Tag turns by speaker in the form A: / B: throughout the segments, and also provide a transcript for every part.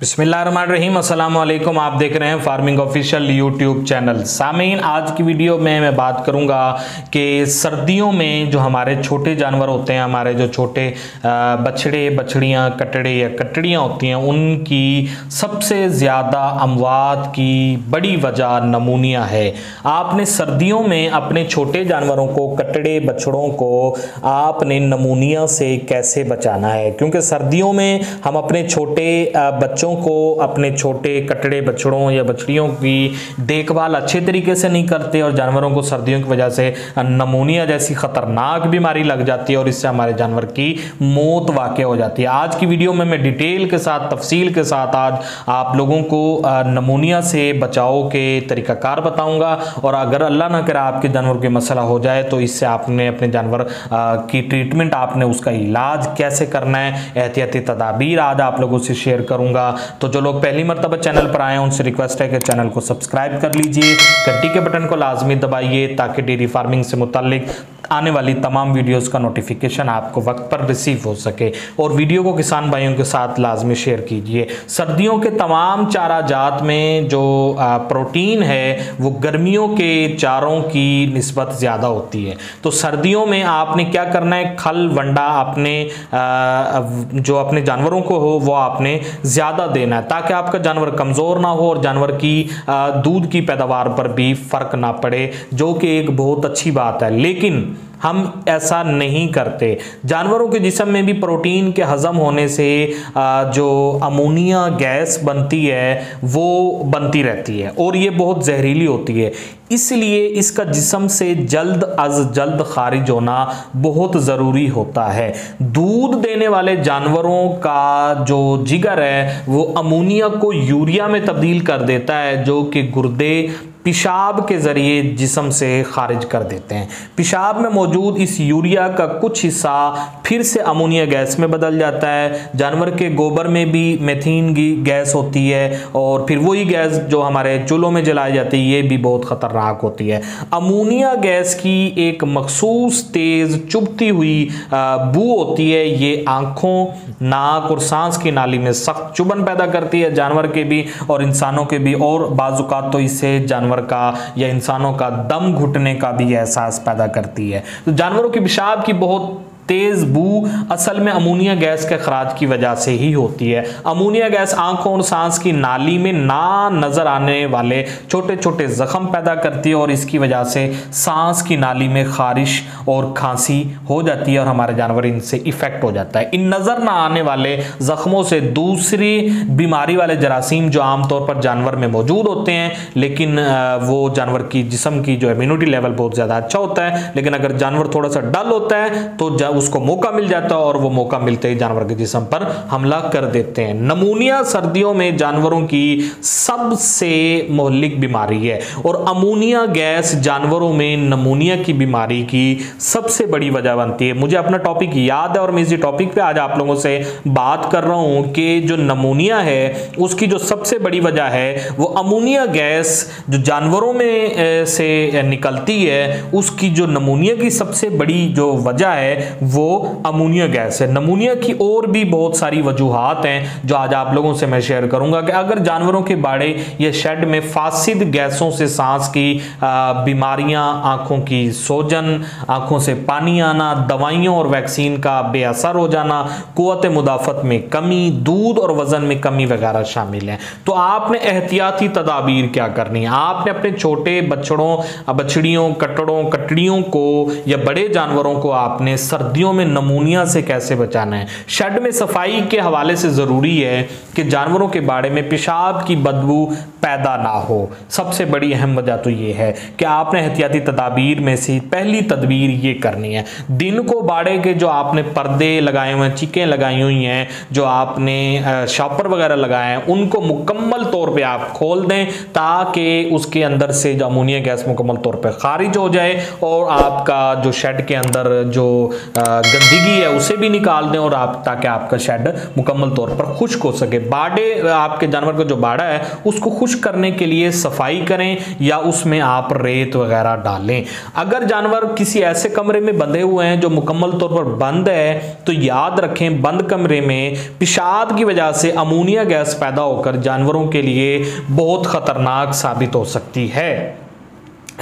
A: अस्सलाम वालेकुम आप देख रहे हैं फ़ार्मिंग ऑफिशियल यूट्यूब चैनल सामीन, आज की वीडियो में मैं बात करूँगा कि सर्दियों में जो हमारे छोटे जानवर होते हैं, हमारे जो छोटे बछड़े, बछड़ियाँ, कटड़े या कटड़ियाँ होती हैं, उनकी सबसे ज़्यादा अमवात की बड़ी वजह नमूनिया है। आपने सर्दियों में अपने छोटे जानवरों को, कटड़े, बछड़ों को, आपने नमूनिया से कैसे बचाना है? क्योंकि सर्दियों में हम अपने छोटे बच्चों बच्चों को अपने छोटे कटड़े बछड़ों या बछड़ियों की देखभाल अच्छे तरीके से नहीं करते और जानवरों को सर्दियों की वजह से नमोनिया जैसी खतरनाक बीमारी लग जाती है और इससे हमारे जानवर की मौत वाक़ हो जाती है। आज की वीडियो में मैं डिटेल के साथ, तफसील के साथ आज आप लोगों को नमोनिया से बचाव के तरीक़ाकार बताऊँगा और अगर अल्लाह ना करे आपके जानवर के मसला हो जाए तो इससे आपने, अपने जानवर की ट्रीटमेंट आपने उसका इलाज कैसे करना है, एहतियाती तदाबीर आज आप लोगों से शेयर करूँगा। तो जो लोग पहली मरतबा चैनल पर आए उनसे रिक्वेस्ट है कि चैनल को सब्सक्राइब कर लीजिए, घंटी के बटन को लाजमी दबाइए, ताकि डेयरी फ़ार्मिंग से मुतलिक आने वाली तमाम वीडियोस का नोटिफिकेशन आपको वक्त पर रिसीव हो सके। और वीडियो को किसान भाइयों के साथ लाजमी शेयर कीजिए। सर्दियों के तमाम चारा जात में जो प्रोटीन है, वो गर्मियों के चारों की नस्बत ज़्यादा होती है। तो सर्दियों में आपने क्या करना है? खल, वंडा अपने जो अपने जानवरों को हो, वो आपने ज़्यादा देना है ताकि आपका जानवर कमज़ोर ना हो और जानवर की दूध की पैदावार पर भी फ़र्क ना पड़े, जो कि एक बहुत अच्छी बात है। लेकिन हम ऐसा नहीं करते। जानवरों के जिसम में भी प्रोटीन के हज़म होने से जो अमोनिया गैस बनती है, वो बनती रहती है और ये बहुत जहरीली होती है। इसलिए इसका जिसम से जल्द अज जल्द खारिज होना बहुत ज़रूरी होता है। दूध देने वाले जानवरों का जो जिगर है, वो अमोनिया को यूरिया में तब्दील कर देता है, जो कि गुर्दे पेशाब के ज़रिए जिसम से खारिज कर देते हैं। पेशाब में मौजूद इस यूरिया का कुछ हिस्सा फिर से अमोनिया गैस में बदल जाता है। जानवर के गोबर में भी मेथीन की गैस होती है और फिर वही गैस जो हमारे चूल्हों में जलाई जाती है, ये भी बहुत ख़तरनाक होती है। अमोनिया गैस की एक मखसूस तेज़ चुभती हुई बू होती है। ये आँखों, नाक और सांस की नाली में सख्त चुभन पैदा करती है। जानवर के भी और इंसानों के भी और बाजुकात तो इससे जानवर जानवर का या इंसानों का दम घुटने का भी एहसास पैदा करती है। तो जानवरों की पेशाब की बहुत तेज़ बू असल में अमोनिया गैस के खराज की वजह से ही होती है। अमोनिया गैस आँखों और सांस की नाली में ना नज़र आने वाले छोटे छोटे ज़ख्म पैदा करती है और इसकी वजह से सांस की नाली में खारिश और खांसी हो जाती है और हमारे जानवर इनसे इफ़ेक्ट हो जाता है। इन नज़र ना आने वाले ज़ख्मों से दूसरी बीमारी वाले जरासीम जो आमतौर पर जानवर में मौजूद होते हैं, लेकिन वो जानवर की जिसम की जो इम्यूनिटी लेवल बहुत ज़्यादा अच्छा होता है, लेकिन अगर जानवर थोड़ा सा डल होता है तो उसको मौका मिल जाता है और वो मौका मिलते ही जानवर के जिसम पर हमला कर देते हैं। नमूनिया सर्दियों में जानवरों की सबसे मोहलिक बीमारी है और अमोनिया गैस जानवरों में नमूनिया की बीमारी की सबसे बड़ी वजह बनती है। मुझे अपना टॉपिक याद है और मैं इसी टॉपिक पे आज आप लोगों से बात कर रहा हूँ कि जो नमूनिया है, उसकी जो सबसे बड़ी वजह है, वो अमोनिया गैस जो जानवरों में से निकलती है, उसकी जो नमूनिया की सबसे बड़ी जो वजह है वो अमोनिया गैस है। नमूनिया की और भी बहुत सारी वजूहत हैं, जो आज आप लोगों से मैं शेयर करूँगा कि अगर जानवरों के बाड़े या शेड में फासिद गैसों से सांस की बीमारियाँ, आँखों की सोजन, आँखों से पानी आना, दवाइयों और वैक्सीन का बेअसर हो जाना कुत मुदाफत में कमी, दूध और वज़न में कमी वगैरह शामिल है। तो आपने एहतियाती तदाबीर क्या करनी है? आपने अपने छोटे बछड़ों, बछड़ियों, कटड़ों, कटड़ियों को या बड़े जानवरों को आपने सर्दियों सर्दियों में नमूनिया से कैसे बचाना है? शेड में सफ़ाई के हवाले से ज़रूरी है कि जानवरों के बारे में पेशाब की बदबू पैदा ना हो। सबसे बड़ी अहम वजह तो ये है कि आपने एहतियाती तदाबीर में से पहली तदबीर ये करनी है। दिन को बाड़े के जो आपने पर्दे लगाए हुए हैं चिकें लगाई हुई हैं जो आपने शॉपर वगैरह लगाए हैं उनको मुकम्मल तौर पे आप खोल दें ताकि उसके अंदर से जो अमोनिया गैस मुकम्मल तौर पे खारिज हो जाए और आपका जो शेड के अंदर जो आ, गंदगी है, उसे भी निकाल दें और आप, ताकि आपका शेड मुकम्मल तौर पर खुश्क हो सके। बाड़े, आपके जानवर का जो बाड़ा है, उसको खुश्क करने के लिए सफ़ाई करें या उसमें आप रेत वगैरह डालें। अगर जानवर किसी ऐसे कमरे में बंधे हुए हैं जो मुकम्मल तौर पर बंद है तो याद रखें, बंद कमरे में पेशाब की वजह से अमोनिया गैस पैदा होकर जानवरों के लिए बहुत ख़तरनाक साबित हो सकती है।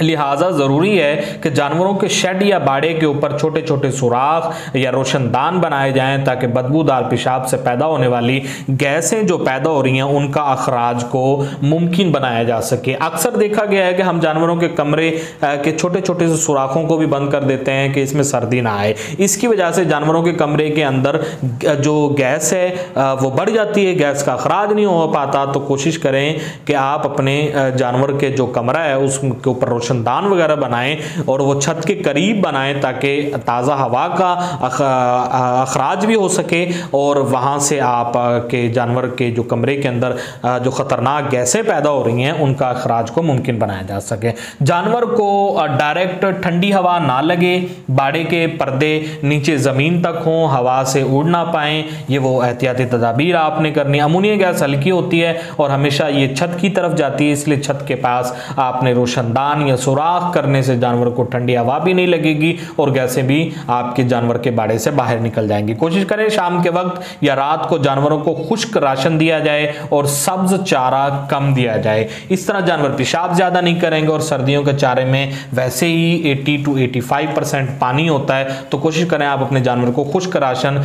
A: लिहाजा ज़रूरी है कि जानवरों के शेड या बाड़े के ऊपर छोटे छोटे सुराख या रोशनदान बनाए जाएँ ताकि बदबूदार पेशाब से पैदा होने वाली गैसें जो पैदा हो रही हैं, उनका अखराज को मुमकिन बनाया जा सके। अक्सर देखा गया है कि हम जानवरों के कमरे के छोटे छोटे से सुराखों को भी बंद कर देते हैं कि इसमें सर्दी ना आए। इसकी वजह से जानवरों के कमरे के अंदर जो गैस है वो बढ़ जाती है, गैस का अखराज नहीं हो पाता। तो कोशिश करें कि आप अपने जानवर के जो कमरा है, उसके ऊपर रोशनदान वगैरह बनाएँ और वो छत के करीब बनाएँ ताकि ताज़ा हवा का अखराज भी हो सके और वहाँ से आप के जानवर के जो कमरे के अंदर जो ख़तरनाक गैसें पैदा हो रही हैं, उनका अखराज को मुमकिन बनाया जा सके। जानवर को डायरेक्ट ठंडी हवा ना लगे, बाड़े के पर्दे नीचे ज़मीन तक हों, हवा से उड़ ना पाएँ, ये वो एहतियाती तदाबीर आपने करनी। अमोनिया गैस हल्की होती है और हमेशा ये छत की तरफ़ जाती है, इसलिए छत के पास आपने रोशनदान या सुराख करने से जानवर को ठंडी हवा भी नहीं लगेगी और गैसें भी आपके जानवर के बाड़े से बाहर निकल जाएँगी। कोशिश करें शाम के वक्त या रात को जानवरों को खुश्क राशन दिया जाए और सब्ज चारा कम दिया जाए। इस तरह जानवर पेशाब ज़्यादा नहीं करेंगे और सर्दियों के चारे में वैसे ही 80 टू 85 परसेंट पानी होता है। तो कोशिश करें आप अपने जानवर को खुश्क राशन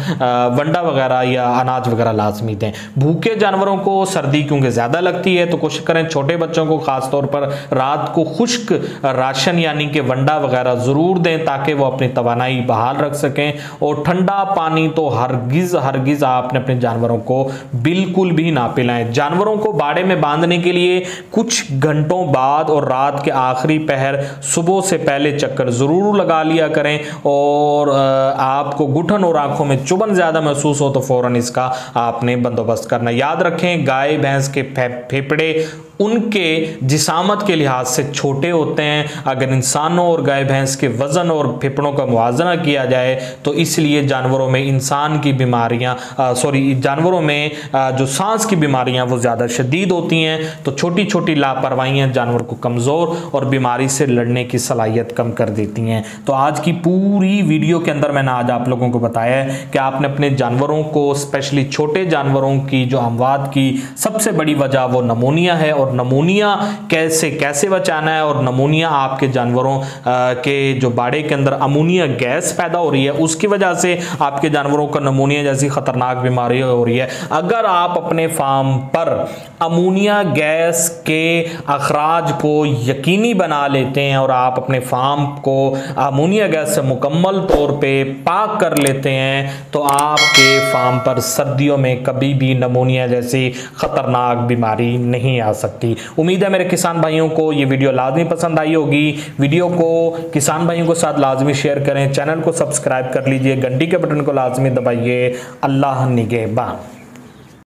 A: वंडा वगैरह या अनाज वगैरह लाजमी दें। भूखे जानवरों को सर्दी क्योंकि ज़्यादा लगती है तो कोशिश करें छोटे बच्चों को खासतौर पर रात को खुश्क राशन यानी कि वंडा वगैरह ज़रूर दें ताकि वो अपनी तोानाई बहाल रख सकें। और ठंडा पानी तो हरगिज़ हरगिज़ आपने अपने जानवरों को बिल्कुल भी ना पिलाएँ। जानवरों को बाड़े में बांधने के लिए कुछ घंटों बाद और रात के आखिरी पहर सुबह से पहले चक्कर ज़रूर लगा लिया करें। और आपको गुठन और आँखों में चुभन ज़्यादा महसूस हो तो फ़ौरन इसका आपने बंदोबस्त करना। याद रखें, गाय, भैंस के फेफड़े उनके जिसामत के लिहाज से छोटे होते हैं। अगर इंसानों और गाय भैंस के वज़न और फेफड़ों का मुवजना किया जाए तो इसलिए जानवरों में इंसान की बीमारियाँ सॉरी जानवरों में आ, जो सांस की बीमारियाँ वो ज़्यादा शदीद होती हैं। तो छोटी छोटी लापरवाहियाँ जानवर को कमज़ोर और बीमारी से लड़ने की सलाहियत कम कर देती हैं। तो आज की पूरी वीडियो के अंदर मैंने आज आप लोगों को बताया है कि आपने अपने जानवरों को स्पेशली छोटे जानवरों की जो अमवाद की सबसे बड़ी वजह वो नमोनिया है और नमोनिया कैसे कैसे बचाना है और नमोनिया आपके जानवरों के जो बाड़े के अंदर अमोनिया गैस पैदा हो रही है, उसकी वजह से आपके जानवरों का नमोनिया जैसी खतरनाक बीमारी हो रही है। अगर आप अपने फार्म पर अमोनिया गैस के अखराज को यकीनी बना लेते हैं और आप अपने फार्म को अमोनिया गैस से मुकम्मल तौर पे पाक कर लेते हैं तो आपके फार्म पर सर्दियों में कभी भी नमोनिया जैसी खतरनाक बीमारी नहीं आ सकती। सकती। उम्मीद है मेरे किसान भाइयों को ये वीडियो लाजमी पसंद आई होगी। वीडियो को किसान भाइयों के साथ लाजमी शेयर करें चैनल को सब्सक्राइब कर लीजिए, घंटी के बटन को लाजमी दबाइए। अल्लाह निगेबान।